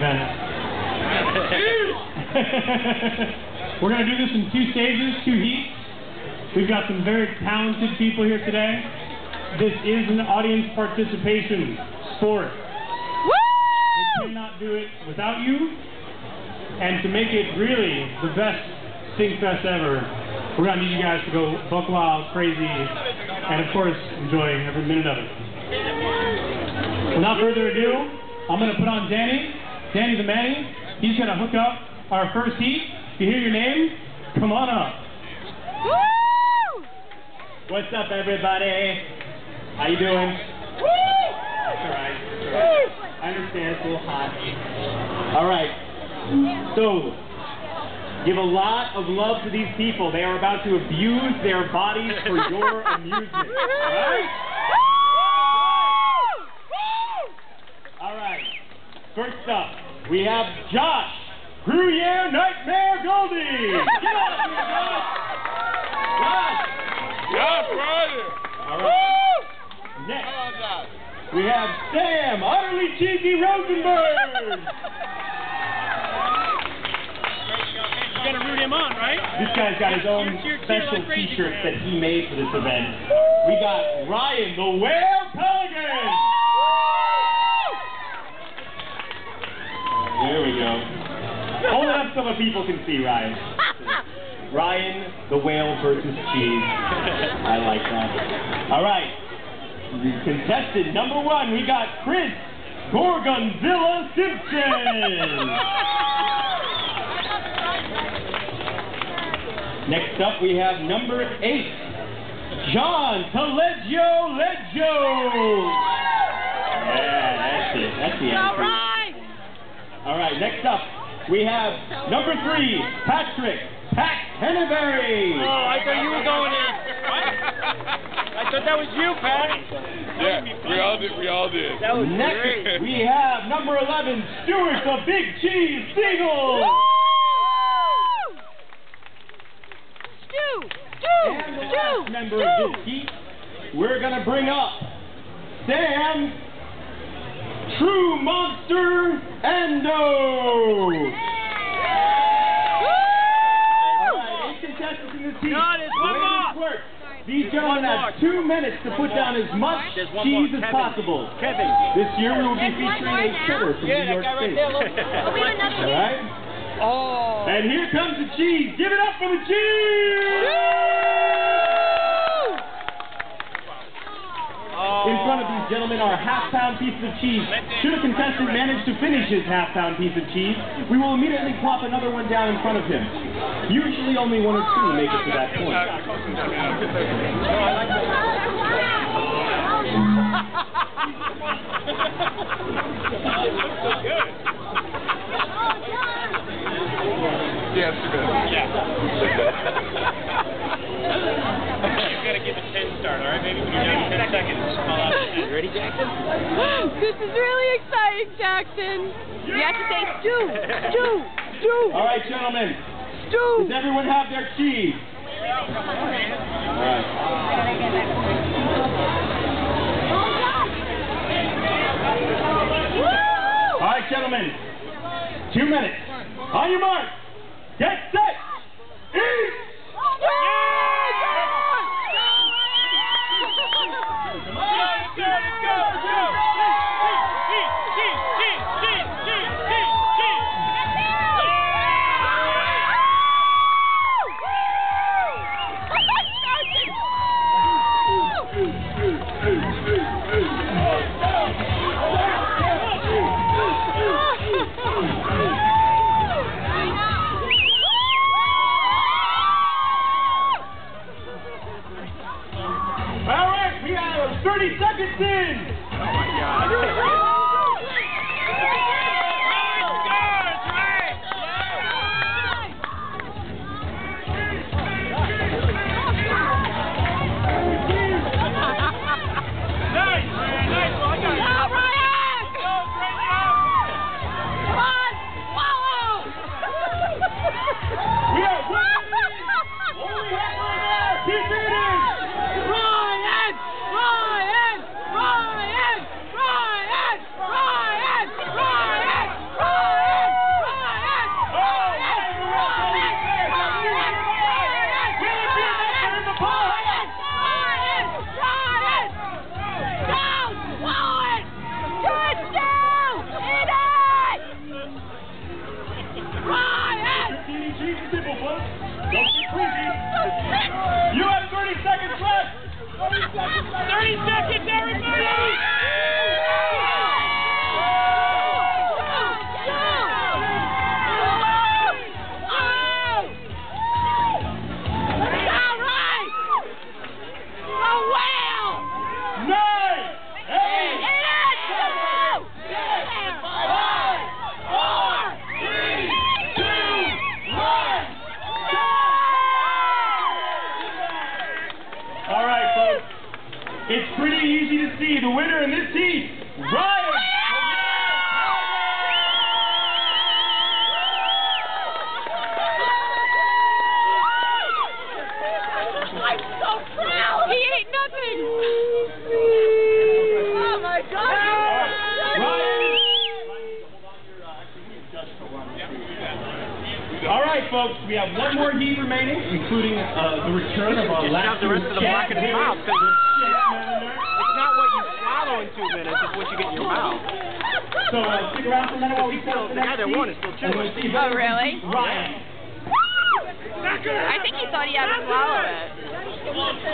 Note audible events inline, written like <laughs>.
event. We're going to do this in two stages, two heats. We've got some very talented people here today. This is an audience participation sport. We cannot do it without you. And to make it really the best Stinkfest ever, we're going to need you guys to go buck wild, crazy, and of course, enjoy every minute of it. Without further ado, I'm going to put on Danny, Danny the Manny. He's going to hook up our first heat. If you hear your name, come on up. What's up, everybody? How you doing? It's all right. It's all right. I understand it's a little hot. All right. So, give a lot of love to these people. They are about to abuse their bodies for your <laughs> amusement. All right? All right. First up, we have Josh Gruyere Nightmare Goldie. Get up here, Josh. Josh. Yeah, Friday. All right. Next, we have Sam Utterly Cheeky Rosenberg. You're gonna root him on, right? This guy's got his own Cheer, cheer, cheer special like T-shirt that he made for this event. We got Ryan the Whale so the people can see, Ryan. <laughs> Ryan the Whale versus Cheese. I like that. All right. Contestant number one, we got Chris Gorgonzilla Simpson. Next up, we have number eight, John Taleggio Leggio. Yeah, that's it. That's the All answer. right. All right, next up, we have number three, Patrick Pat Henneberry. Oh, I thought you were going in. I thought that was you, Pat. Yeah, we all did. We all did. That was Next, great. we have number 11, Stuart the Big Cheese Siegel. Stew! Stew! And the Stew! last member of this heat, we're going to bring up Sam True Monster Endo. All right, eight contestants in this heat. No, there's one more. this these gentlemen one have two minutes to put down as much cheese as possible. Kevin. This year we will be There's featuring more a now? critter from Yeah, New that York guy right there. Look. Oh, we have another All right? Oh. And here comes the cheese. Give it up for the cheese! In front of these gentlemen are half-pound pieces of cheese. Should a contestant manage to finish his half-pound piece of cheese, we will immediately plop another one down in front of him. Usually only one or two make it to that point. <laughs> Oh, Yeah, it's good. Yeah. you gotta give a 10 start, alright, baby? When you're down to 10 seconds, call out the 10. Ready, Jackson? <gasps> this is really exciting, Jackson. You have to say stew, stew, stew, All right, gentlemen. stew. Does everyone have their cheese? All right. All right, gentlemen. Two minutes. On your mark. Get set. 30 seconds in. Oh, my God. You have 30 seconds left. 30 seconds everybody. It's pretty easy to see. The winner in this heat, Ryan. We have one more heat remaining, including uh, the return of our Just last shove the rest of the block in your mouth, 'cause It's not what you swallow in two minutes, it's what you get in your mouth. So uh, stick around for a minute while we set up the The guy next that heat, won is still and we'll chewing. see Oh, really? Ryan. I think he thought he had to swallow it.